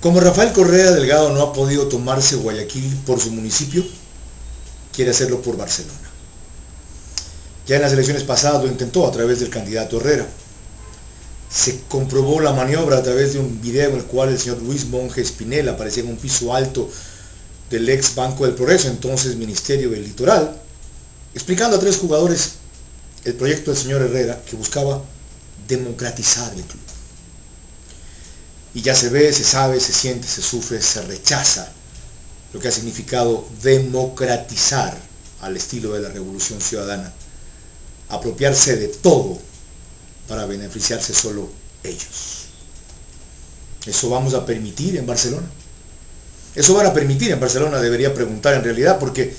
Como Rafael Correa Delgado no ha podido tomarse Guayaquil por su municipio, quiere hacerlo por Barcelona. Ya en las elecciones pasadas lo intentó a través del candidato Herrera. Se comprobó la maniobra a través de un video en el cual el señor Luis Monge Espinel aparecía en un piso alto del ex Banco del Progreso, entonces Ministerio del Litoral, explicando a tres jugadores el proyecto del señor Herrera que buscaba democratizar el club. Y ya se ve, se sabe, se siente, se sufre, se rechaza lo que ha significado democratizar al estilo de la revolución ciudadana, apropiarse de todo para beneficiarse solo ellos. ¿Eso vamos a permitir en Barcelona? Eso van a permitir en Barcelona, debería preguntar en realidad, porque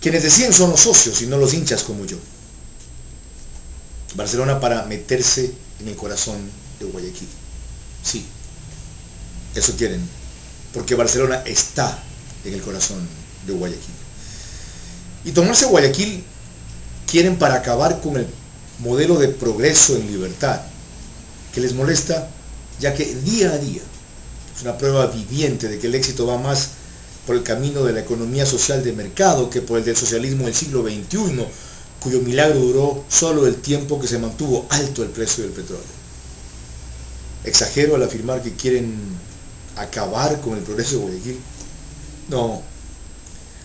quienes deciden son los socios y no los hinchas como yo. Barcelona para meterse en el corazón de Guayaquil. Sí, eso quieren, porque Barcelona está en el corazón de Guayaquil. Y tomarse Guayaquil quieren para acabar con el modelo de progreso en libertad, que les molesta, ya que día a día es una prueba viviente de que el éxito va más por el camino de la economía social de mercado que por el del socialismo del siglo XXI, cuyo milagro duró solo el tiempo que se mantuvo alto el precio del petróleo. Exagero al afirmar que quieren acabar con el progreso de Guayaquil. No,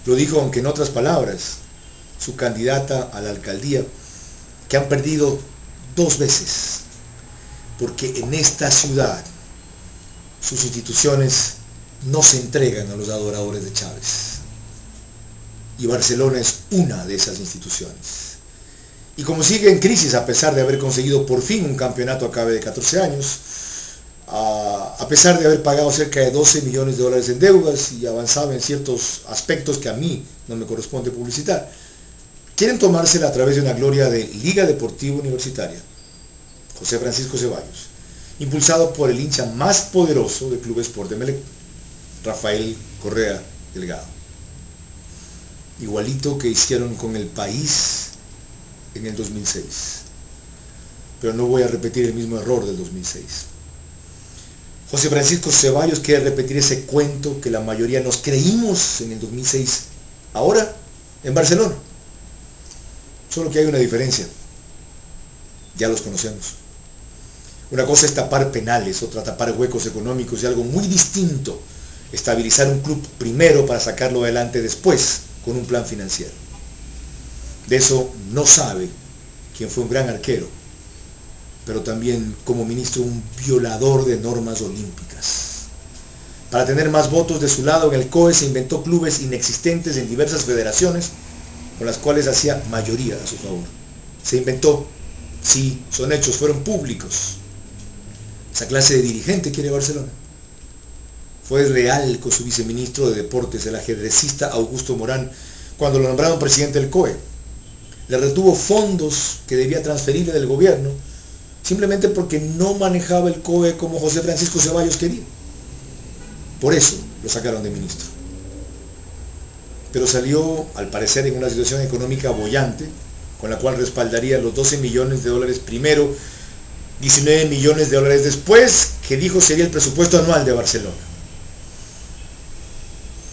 lo dijo aunque en otras palabras, su candidata a la alcaldía, que han perdido dos veces, porque en esta ciudad sus instituciones no se entregan a los adoradores de Chávez. Y Barcelona es una de esas instituciones. Y como sigue en crisis a pesar de haber conseguido por fin un campeonato a cabo de 14 años, a pesar de haber pagado cerca de 12 millones de dólares en deudas y avanzado en ciertos aspectos que a mí no me corresponde publicitar, quieren tomársela a través de una gloria de Liga Deportiva Universitaria, José Francisco Ceballos, impulsado por el hincha más poderoso del Club Sport de Melec, Rafael Correa Delgado. Igualito que hicieron con el país en el 2006. Pero no voy a repetir el mismo error del 2006. José Francisco Ceballos quiere repetir ese cuento que la mayoría nos creímos en el 2006, ahora en Barcelona. Solo que hay una diferencia. Ya los conocemos. Una cosa es tapar penales, otra tapar huecos económicos y algo muy distinto, estabilizar un club primero para sacarlo adelante después con un plan financiero. De eso no sabe quien fue un gran arquero, pero también como ministro un violador de normas olímpicas. Para tener más votos de su lado en el COE se inventó clubes inexistentes en diversas federaciones con las cuales hacía mayoría a su favor. Se inventó, sí, son hechos, fueron públicos. Esa clase de dirigente quiere Barcelona. Fue real con su viceministro de Deportes, el ajedrecista Augusto Morán, cuando lo nombraron presidente del COE. Le retuvo fondos que debía transferirle del gobierno, simplemente porque no manejaba el COE como José Francisco Ceballos quería. Por eso lo sacaron de ministro. Pero salió, al parecer, en una situación económica bollante, con la cual respaldaría los 12 millones de dólares primero 19 millones de dólares después, que dijo sería el presupuesto anual de Barcelona.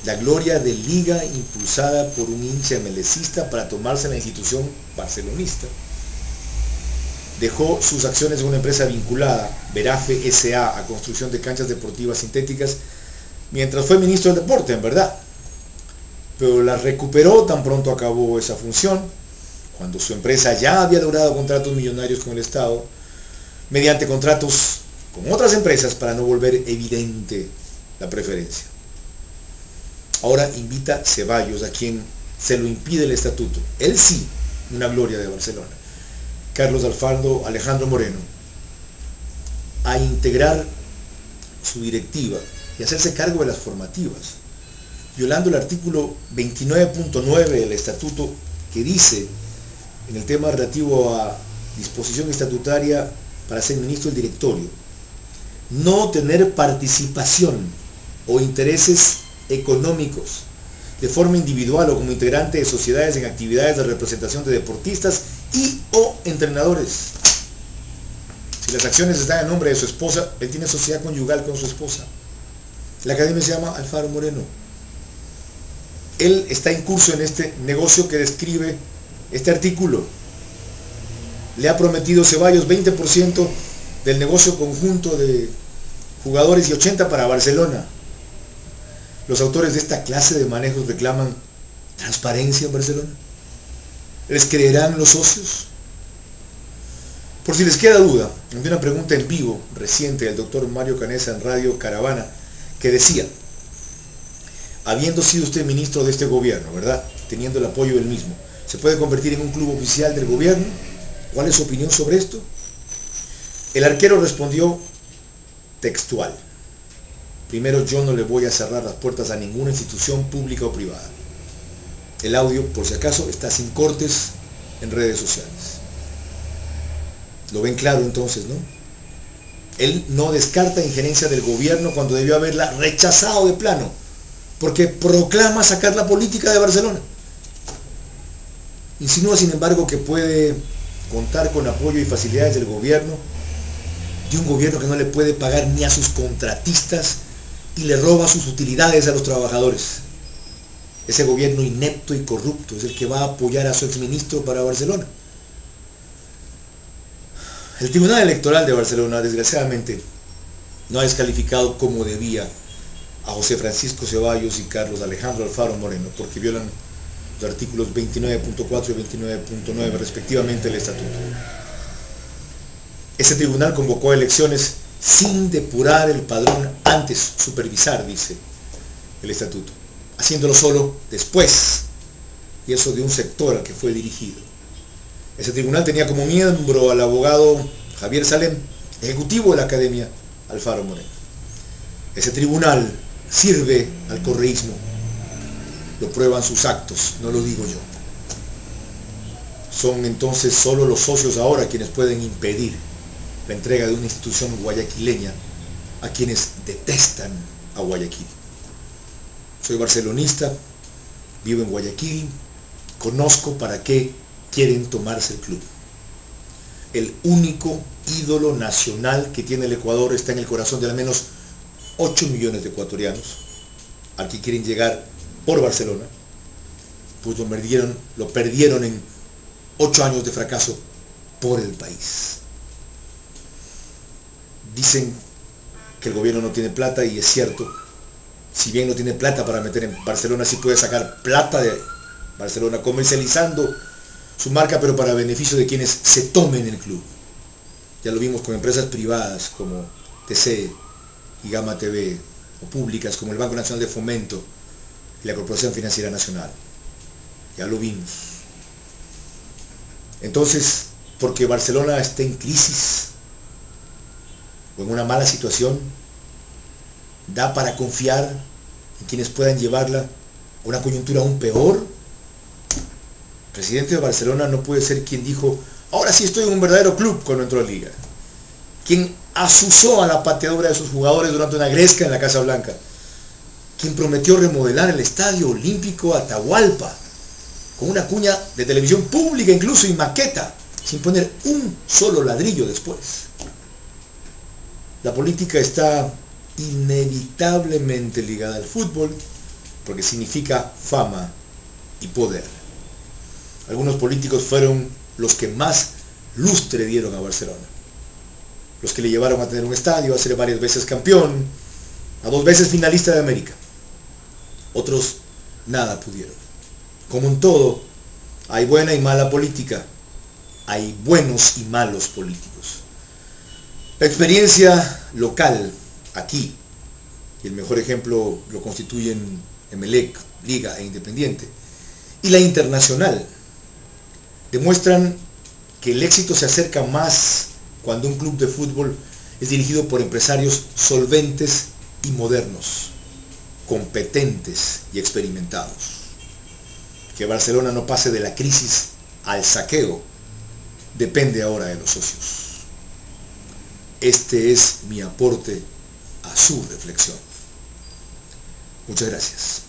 La gloria de liga impulsada por un hincha melecista para tomarse la institución barcelonista. Dejó sus acciones en una empresa vinculada, Verafe SA, a construcción de canchas deportivas sintéticas, mientras fue ministro del deporte, en verdad. Pero la recuperó tan pronto acabó esa función, cuando su empresa ya había logrado contratos millonarios con el Estado, mediante contratos con otras empresas para no volver evidente la preferencia. Ahora invita Ceballos, a quien se lo impide el estatuto. Él sí, una gloria de Barcelona. Carlos Alfaldo Alejandro Moreno, a integrar su directiva y hacerse cargo de las formativas, violando el artículo 29.9 del estatuto que dice en el tema relativo a disposición estatutaria para ser ministro del directorio, no tener participación o intereses económicos de forma individual o como integrante de sociedades en actividades de representación de deportistas y o entrenadores. Si las acciones están en nombre de su esposa, él tiene sociedad conyugal con su esposa. La academia se llama Alfaro Moreno. Él está en curso en este negocio que describe este artículo. Le ha prometido Ceballos 20% del negocio conjunto de jugadores y 80 para Barcelona. Los autores de esta clase de manejos reclaman transparencia en Barcelona. ¿Les creerán los socios? Por si les queda duda, envié una pregunta en vivo reciente del doctor Mario Canesa en Radio Caravana que decía, habiendo sido usted ministro de este gobierno, ¿verdad? Teniendo el apoyo del mismo, ¿se puede convertir en un club oficial del gobierno? ¿Cuál es su opinión sobre esto? El arquero respondió textual. Primero, yo no le voy a cerrar las puertas a ninguna institución pública o privada. El audio, por si acaso, está sin cortes en redes sociales. Lo ven claro entonces, ¿no? Él no descarta injerencia del gobierno cuando debió haberla rechazado de plano, porque proclama sacar la política de Barcelona. Insinúa, sin embargo, que puede contar con apoyo y facilidades del gobierno, de un gobierno que no le puede pagar ni a sus contratistas y le roba sus utilidades a los trabajadores. Ese gobierno inepto y corrupto es el que va a apoyar a su exministro para Barcelona. El Tribunal Electoral de Barcelona, desgraciadamente, no ha descalificado como debía a José Francisco Ceballos y Carlos Alejandro Alfaro Moreno, porque violan los artículos 29.4 y 29.9 respectivamente del estatuto. Ese tribunal convocó elecciones sin depurar el padrón antes, supervisar, dice el estatuto haciéndolo solo después, y eso de un sector al que fue dirigido. Ese tribunal tenía como miembro al abogado Javier Salem, ejecutivo de la Academia Alfaro Moreno. Ese tribunal sirve al correísmo, lo prueban sus actos, no lo digo yo. Son entonces solo los socios ahora quienes pueden impedir la entrega de una institución guayaquileña a quienes detestan a Guayaquil. Soy barcelonista, vivo en Guayaquil, conozco para qué quieren tomarse el club. El único ídolo nacional que tiene el Ecuador está en el corazón de al menos 8 millones de ecuatorianos, al que quieren llegar por Barcelona, pues lo perdieron, lo perdieron en 8 años de fracaso por el país. Dicen que el gobierno no tiene plata y es cierto, si bien no tiene plata para meter en Barcelona, sí puede sacar plata de Barcelona, comercializando su marca, pero para beneficio de quienes se tomen el club. Ya lo vimos con empresas privadas como TC y Gama TV, o públicas como el Banco Nacional de Fomento y la Corporación Financiera Nacional. Ya lo vimos. Entonces, porque Barcelona está en crisis o en una mala situación, da para confiar en quienes puedan llevarla a una coyuntura aún peor. El presidente de Barcelona no puede ser quien dijo, ahora sí estoy en un verdadero club cuando entró a Liga. Quien asusó a la pateadora de sus jugadores durante una gresca en la Casa Blanca. Quien prometió remodelar el Estadio Olímpico Atahualpa con una cuña de televisión pública incluso y maqueta, sin poner un solo ladrillo después. La política está inevitablemente ligada al fútbol, porque significa fama y poder. Algunos políticos fueron los que más lustre dieron a Barcelona. Los que le llevaron a tener un estadio, a ser varias veces campeón, a dos veces finalista de América. Otros nada pudieron. Como en todo, hay buena y mala política. Hay buenos y malos políticos. La experiencia local aquí, y el mejor ejemplo lo constituyen Emelec, Liga e Independiente, y la internacional, demuestran que el éxito se acerca más cuando un club de fútbol es dirigido por empresarios solventes y modernos, competentes y experimentados. Que Barcelona no pase de la crisis al saqueo depende ahora de los socios. Este es mi aporte su reflexión. Muchas gracias.